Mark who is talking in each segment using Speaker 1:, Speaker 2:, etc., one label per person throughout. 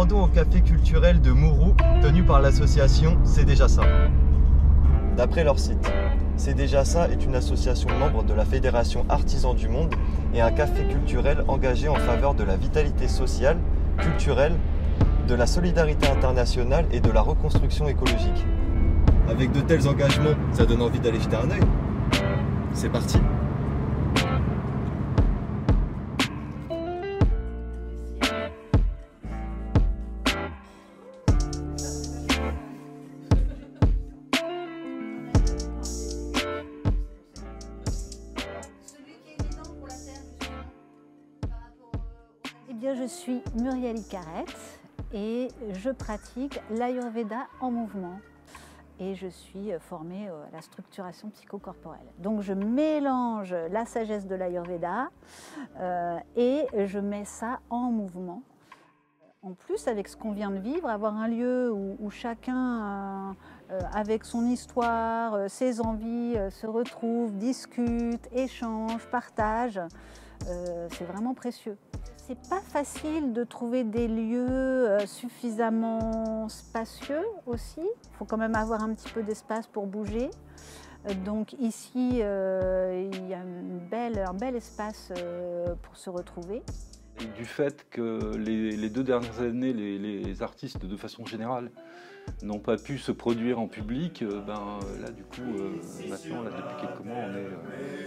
Speaker 1: rendons au café culturel de Mourou, tenu par l'association C'est déjà ça. D'après leur site, C'est déjà ça est une association membre de la Fédération Artisans du Monde et un café culturel engagé en faveur de la vitalité sociale, culturelle, de la solidarité internationale et de la reconstruction écologique. Avec de tels engagements, ça donne envie d'aller jeter un œil. C'est parti
Speaker 2: je suis Muriel Icarette et je pratique l'Ayurveda en mouvement. Et je suis formée à la structuration psychocorporelle. Donc, je mélange la sagesse de l'Ayurveda euh, et je mets ça en mouvement. En plus, avec ce qu'on vient de vivre, avoir un lieu où, chacun, euh, avec son histoire, euh, ses envies, euh, se retrouve, discute, échange, partage, euh, c'est vraiment précieux. C'est pas facile de trouver des lieux euh, suffisamment spacieux aussi. Il faut quand même avoir un petit peu d'espace pour bouger. Euh, Donc ici, il y a un bel espace pour se retrouver.
Speaker 3: Et du fait que les, deux dernières années, les, artistes, de façon générale, n'ont pas pu se produire en public, ben, là, du coup, maintenant, là, depuis quelques mois, on est,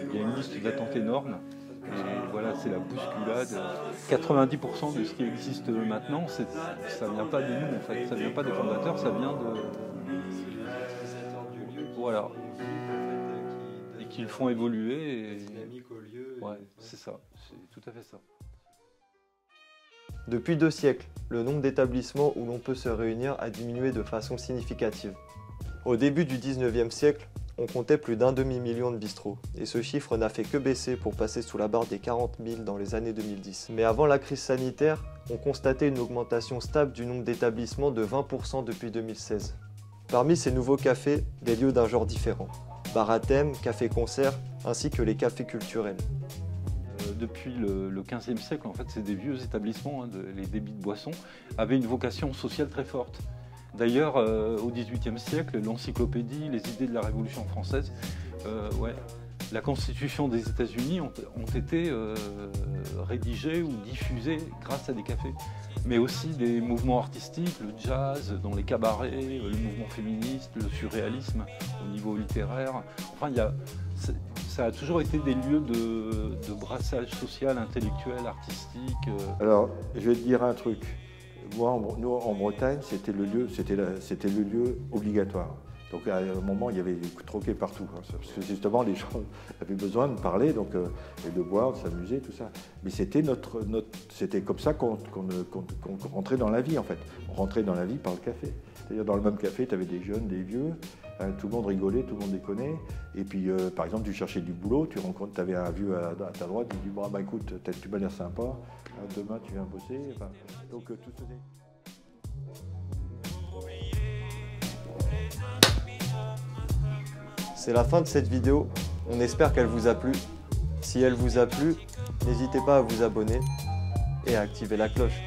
Speaker 3: il y a une liste d'attente énorme. Et voilà, c'est la bousculade. 90% de ce qui existe maintenant, ça vient pas de nous, en fait. Ça vient pas des fondateurs, ça vient de... Voilà. Et qu'ils font évoluer. Et... Ouais, c'est ça. C'est tout à fait ça.
Speaker 1: Depuis deux siècles, le nombre d'établissements où l'on peut se réunir a diminué de façon significative. Au début du 19e siècle, on comptait plus d'un demi-million de bistrots, et ce chiffre n'a fait que baisser pour passer sous la barre des 40 000 dans les années 2010. Mais avant la crise sanitaire, on constatait une augmentation stable du nombre d'établissements de 20% depuis 2016. Parmi ces nouveaux cafés, des lieux d'un genre différent. Bar à thème, café-concert, ainsi que les cafés culturels.
Speaker 3: Euh, depuis le, le 15e siècle, en fait, c'est des vieux établissements, hein, les débits de boissons avaient une vocation sociale très forte. D'ailleurs, euh, au XVIIIe siècle, l'encyclopédie, les idées de la Révolution française, euh, la Constitution des États-Unis ont, été euh, rédigées ou diffusées grâce à des cafés, mais aussi des mouvements artistiques, le jazz, dans les cabarets, le mouvement féministe, le surréalisme au niveau littéraire. Enfin, il y a, ça a toujours été des lieux de, brassage social, intellectuel, artistique.
Speaker 4: Alors, je vais te dire un truc. En, nous, en Bretagne, c'était le lieu obligatoire. Donc, à un moment, il y avait des troquets partout. hein, parce que justement, les gens avaient besoin de parler, donc, euh, et de boire, de s'amuser, tout ça. Mais c'était notre, notre, comme ça qu'on rentrait dans la vie, en fait. On rentrait dans la vie par le café. C'est-à-dire, dans le même café, tu avais des jeunes, des vieux, hein, tout le monde rigolait, tout le monde déconnait. Et puis, euh, par exemple, tu cherchais du boulot, tu rencontres, tu avais un vieux à, ta droite, il dit Bon, bah, écoute, tu m'as l'air sympa, hein, demain tu viens bosser. Donc, euh, tout se
Speaker 1: c'est la fin de cette vidéo. On espère qu'elle vous a plu. Si elle vous a plu, n'hésitez pas à vous abonner et à activer la cloche.